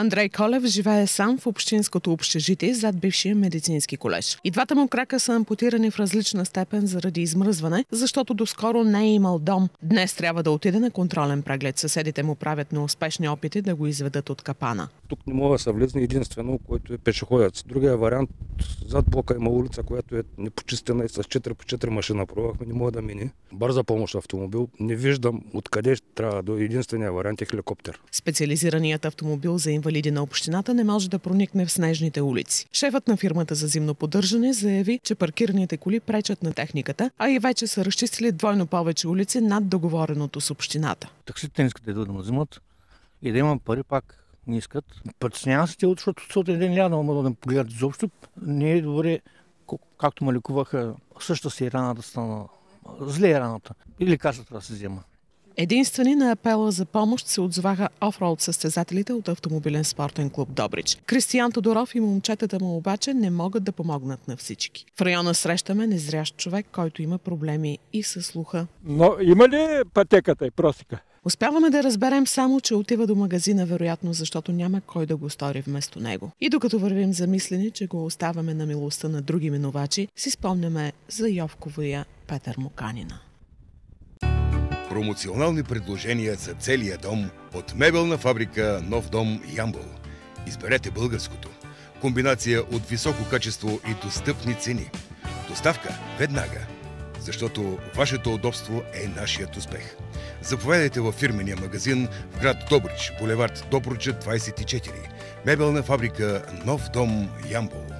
Андрей Колев живее сам в общинското общежитие зад бившия медицински колеж. И двата му крака са ампутирани в различна степен заради измръзване, защото доскоро не е имал дом. Днес трябва да отиде на контролен преглед. Съседите му правят неуспешни опити да го изведат от капана. Тук не мога да се влезне единствено, който е пешеходец. Другия вариант, зад блока има улица, която е непочистена и с 4 по 4 машина пробвахме, не мога да мине. Бърза помощ автомобил. Не виждам откъде трябва до единствения вариант е хеликоптер. Специализираният автомобил за инвалиди на общината не може да проникне в снежните улици. Шефът на фирмата за зимно поддържане заяви, че паркираните коли пречат на техниката, а и вече са разчистили двойно повече улици над договореното с общината. Таксите не искат да идват да ме вземат и да имам пари пак не искат. Притеснявам се, защото сотен ден няма да мога да погледат изобщо. Не е добре, както ме лекуваха, същата си рана да стана. Зле е раната. И лекарствата да се взема. Единствени на апела за помощ се отзваха офроуд състезателите от автомобилен спортен клуб Добрич. Кристиян Тодоров и момчетата му обаче не могат да помогнат на всички. В района срещаме незрящ човек, който има проблеми и със слуха. Но има ли пътеката и просика? Успяваме да разберем само, че отива до магазина, вероятно, защото няма кой да го стори вместо него. И докато вървим замислени, че го оставаме на милостта на други минувачи, си спомняме за Йовковия Петър Муканина. Промоционални предложения за целия дом от мебелна фабрика Нов дом Ямбол. Изберете българското. Комбинация от високо качество и достъпни цени. Доставка веднага. Защото вашето удобство е нашият успех. Заповядайте във фирмения магазин в град Добрич, булевард Добруджа 24. Мебелна фабрика Нов дом Ямбол.